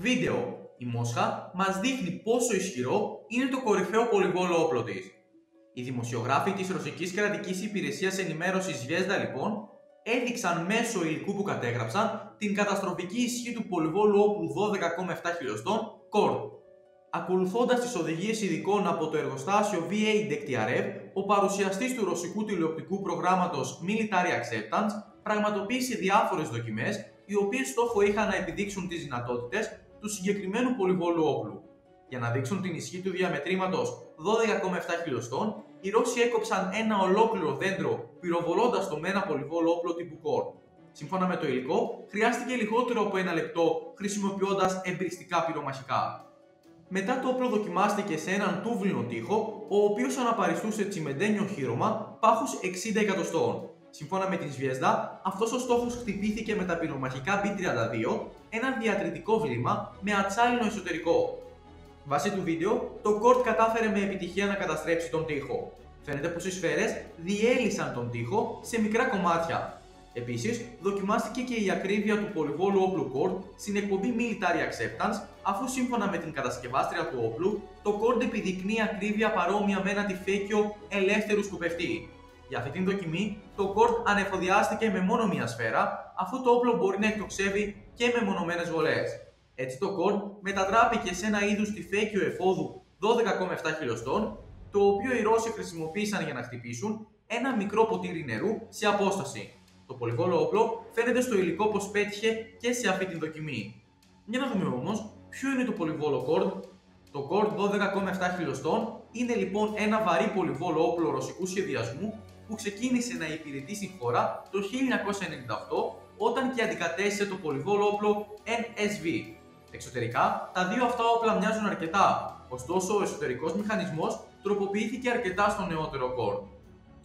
Βίντεο. Η Μόσχα μας δείχνει πόσο ισχυρό είναι το κορυφαίο πολυβόλο όπλο της. Οι δημοσιογράφοι της Ρωσικής Κρατικής Υπηρεσίας Ενημέρωσης Βιέσδα λοιπόν έδειξαν μέσω υλικού που κατέγραψαν την καταστροφική ισχύ του πολυβόλου όπλου 12,7 χιλιοστών Kord. Ακολουθώντας τις οδηγίες ειδικών από το εργοστάσιο VA Dektiarev, ο παρουσιαστής του ρωσικού τηλεοπτικού προγράμματος Military Acceptance πραγματοποίησε διάφορες δοκιμές, οι οποίες στόχο είχαν να επιδείξουν τις δυνατότητες του συγκεκριμένου πολυβόλου όπλου. Για να δείξουν την ισχύ του διαμετρήματος 12,7 χιλιοστών, οι Ρώσοι έκοψαν ένα ολόκληρο δέντρο πυροβολώντας το με ένα πολυβόλο όπλο τύπου Korn. Σύμφωνα με το υλικό, χρειάστηκε λιγότερο από ένα λεπτό χρησιμοποιώντας εμπριστικά πυρομαχικά. Μετά το όπλο δοκιμάστηκε σε έναν τούβλινο τοίχο, ο οποίος αναπαριστούσε τσιμεντένιο χείρωμα πάχους 60 εκατοστών. Σύμφωνα με την Σβιέσδα, αυτός ο στόχος χτυπήθηκε με τα πυρομαχικά B32, ένα διατριτικό βλήμα με ατσάλινο εσωτερικό. Βάσει του βίντεο, το Κορτ κατάφερε με επιτυχία να καταστρέψει τον τοίχο. Φαίνεται πως οι σφαίρες διέλυσαν τον τοίχο σε μικρά κομμάτια. Επίσης, δοκιμάστηκε και η ακρίβεια του πολυβόλου όπλου Cord στην εκπομπή Military Acceptance, αφού σύμφωνα με την κατασκευάστρια του όπλου, το Cord επιδεικνύει ακρίβεια παρόμοια με ένα τυφέκιο ελεύθερου σκοπευτή. Για αυτή την δοκιμή, το Cord ανεφοδιάστηκε με μόνο μία σφαίρα, αφού το όπλο μπορεί να εκτοξεύει και με μονομένες βολές. Έτσι, το Cord μετατράπηκε σε ένα είδους τυφέκιο εφόδου 12,7 χιλιοστών, το οποίο οι Ρώσοι χρησιμοποίησαν για να χτυπήσουν ένα μικρό ποτήρι νερού σε απόσταση. Το πολυβόλο όπλο φαίνεται στο υλικό πως πέτυχε και σε αυτή την δοκιμή. Για να δούμε όμως ποιο είναι το πολυβόλο Cord. Το Cord 12,7 χιλιοστών είναι λοιπόν ένα βαρύ πολυβόλο όπλο ρωσικού σχεδιασμού που ξεκίνησε να υπηρετεί στην χώρα το 1998 όταν και αντικατέστησε το πολυβόλο όπλο NSV. Εξωτερικά, τα δύο αυτά όπλα μοιάζουν αρκετά, ωστόσο ο εσωτερικός μηχανισμός τροποποιήθηκε αρκετά στο νεότερο Cord.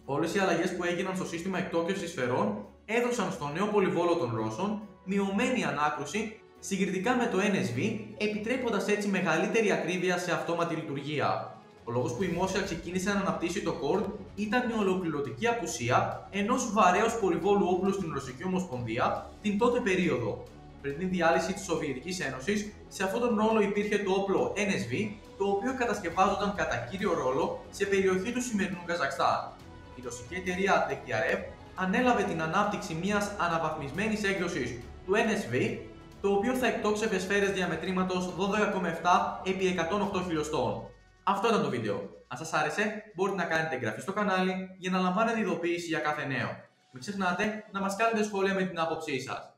Όλες οι αλλαγές που έγιναν στο σύστημα εκτόξευσης σφαιρών έδωσαν στο νέο πολυβόλο των Ρώσων μειωμένη ανάκρουση συγκριτικά με το NSV, επιτρέποντας έτσι μεγαλύτερη ακρίβεια σε αυτόματη λειτουργία. Ο λόγος που η Μόσχα ξεκίνησε να αναπτύσσει το Cord ήταν η ολοκληρωτική απουσία ενός βαρέως πολυβόλου όπλου στην Ρωσική Ομοσπονδία την τότε περίοδο. Πριν την διάλυση της Σοβιετικής Ένωσης, σε αυτόν τον ρόλο υπήρχε το όπλο NSV, το οποίο κατασκευάζονταν κατά κύριο ρόλο σε περιοχή του σημερινού Καζακστάν. Η ρωσική εταιρεία Dektiarev ανέλαβε την ανάπτυξη μιας αναβαθμισμένης έκδοσης του NSV, το οποίο θα εκτόξευε σφαίρες διαμετρήματος 12,7 επί 108 χιλιοστών. Αυτό ήταν το βίντεο. Αν σας άρεσε, μπορείτε να κάνετε εγγραφή στο κανάλι για να λαμβάνετε ειδοποίηση για κάθε νέο. Μην ξεχνάτε να μας κάνετε σχόλια με την άποψή σας.